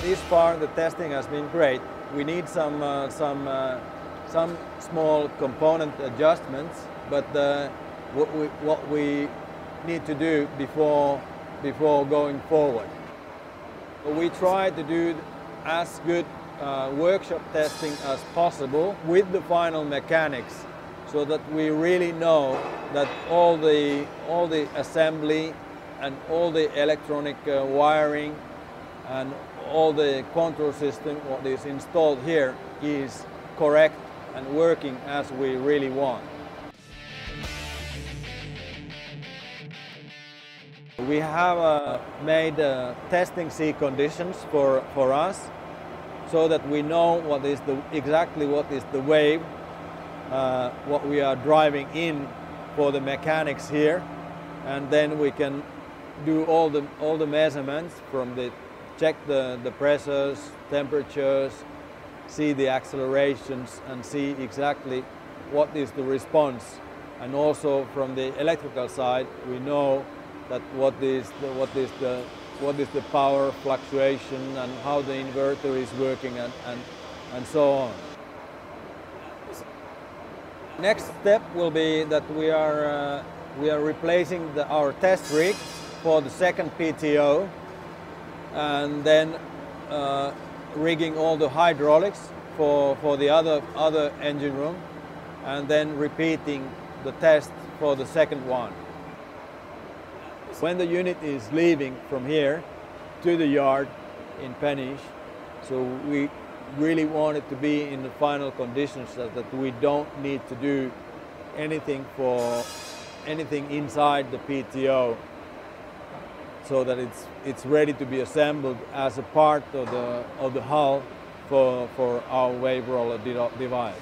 This far, the testing has been great. We need some, uh, some, uh, some small component adjustments, but uh, what, we, what we need to do before, before going forward. We try to do as good uh, workshop testing as possible with the final mechanics so that we really know that all the, all the assembly and all the electronic uh, wiring and all the control system what is installed here is correct and working as we really want. We have uh, made uh, testing sea conditions for, for us so that we know what is the, exactly what is the wave, uh, what we are driving in for the mechanics here and then we can do all the, all the measurements from the check the, the pressures, temperatures, see the accelerations and see exactly what is the response. And also from the electrical side, we know that what is the, what is the, what is the power fluctuation and how the inverter is working and, and, and so on. Next step will be that we are, uh, we are replacing the, our test rig for the second PTO and then uh, rigging all the hydraulics for, for the other, other engine room and then repeating the test for the second one. When the unit is leaving from here to the yard in Peniche, so we really want it to be in the final conditions that we don't need to do anything for anything inside the PTO so that it's, it's ready to be assembled as a part of the, of the hull for, for our wave roller device.